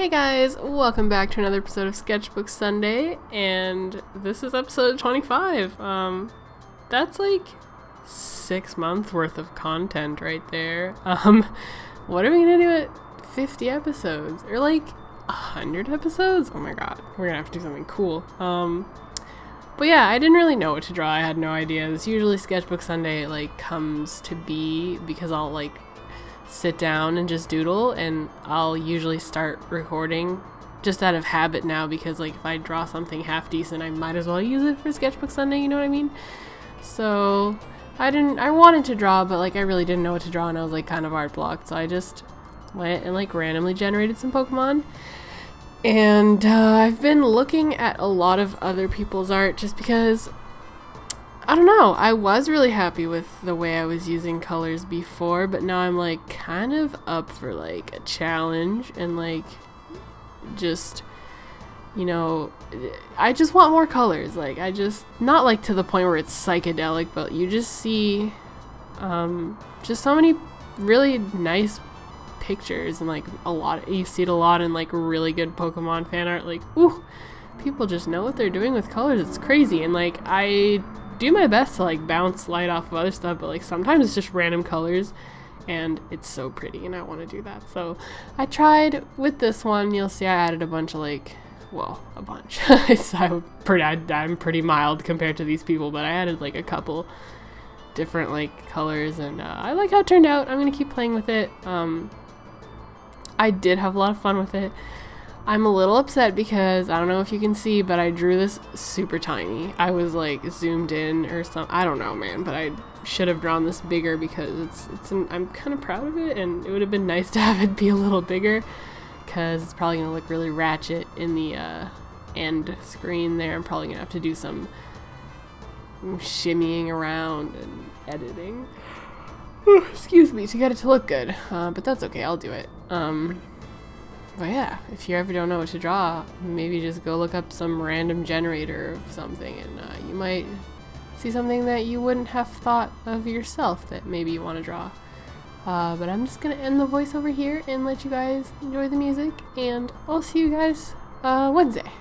Hey guys, welcome back to another episode of Sketchbook Sunday, and this is episode 25. Um, that's like six months worth of content right there. Um, what are we gonna do at 50 episodes? Or like 100 episodes? Oh my god, we're gonna have to do something cool. Um, but yeah, I didn't really know what to draw. I had no idea. This usually Sketchbook Sunday like comes to be because I'll like sit down and just doodle and I'll usually start recording just out of habit now because like if I draw something half decent I might as well use it for sketchbook Sunday, you know what I mean? So I didn't I wanted to draw but like I really didn't know what to draw and I was like kind of art blocked so I just went and like randomly generated some Pokemon. And uh, I've been looking at a lot of other people's art just because I don't know. I was really happy with the way I was using colors before, but now I'm like kind of up for like a challenge and like just you know, I just want more colors. Like I just not like to the point where it's psychedelic, but you just see um just so many really nice pictures and like a lot you see it a lot in like really good Pokemon fan art like ooh people just know what they're doing with colors it's crazy and like I do my best to like bounce light off of other stuff, but like sometimes it's just random colors and it's so pretty and I want to do that. So I tried with this one. You'll see I added a bunch of like, well, a bunch. I'm, pretty, I'm pretty mild compared to these people, but I added like a couple different like colors and uh, I like how it turned out. I'm to keep playing with it. Um, I did have a lot of fun with it. I'm a little upset because I don't know if you can see, but I drew this super tiny. I was like zoomed in or something. I don't know, man, but I should have drawn this bigger because it's it's. An, I'm kind of proud of it, and it would have been nice to have it be a little bigger because it's probably gonna look really ratchet in the uh, end screen there. I'm probably gonna have to do some shimmying around and editing. Excuse me to get it to look good, uh, but that's okay. I'll do it. Um, but yeah, if you ever don't know what to draw, maybe just go look up some random generator of something and uh, you might see something that you wouldn't have thought of yourself that maybe you want to draw. Uh, but I'm just going to end the voiceover here and let you guys enjoy the music, and I'll see you guys uh, Wednesday.